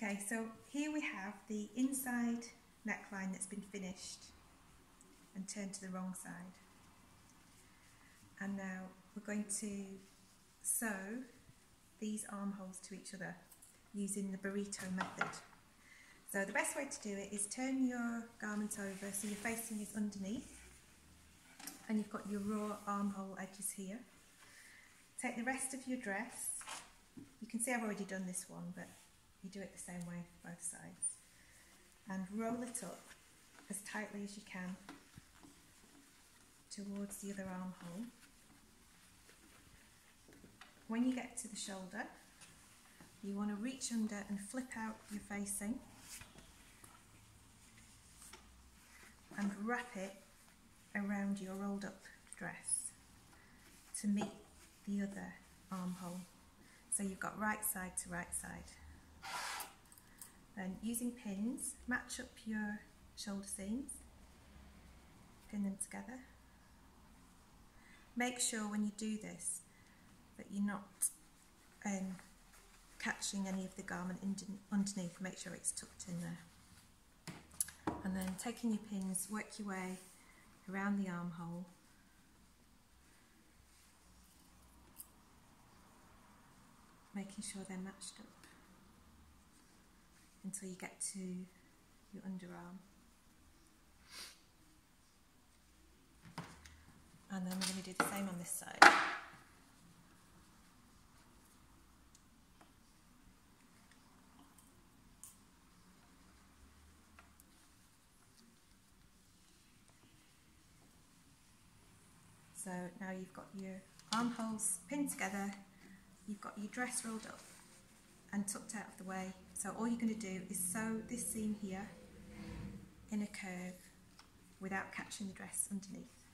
Okay, so here we have the inside neckline that's been finished and turned to the wrong side. And now we're going to sew these armholes to each other using the burrito method. So the best way to do it is turn your garment over so your facing is underneath and you've got your raw armhole edges here. Take the rest of your dress, you can see I've already done this one but you do it the same way for both sides and roll it up as tightly as you can towards the other armhole. When you get to the shoulder you want to reach under and flip out your facing and wrap it around your rolled up dress to meet the other armhole. So you've got right side to right side. Then using pins, match up your shoulder seams, pin them together. Make sure when you do this that you're not um, catching any of the garment underneath, make sure it's tucked in there. And then taking your pins, work your way around the armhole. Making sure they're matched up until you get to your underarm. And then we're going to do the same on this side. So now you've got your armholes pinned together, you've got your dress rolled up and tucked out of the way. So all you're going to do is sew this seam here in a curve without catching the dress underneath.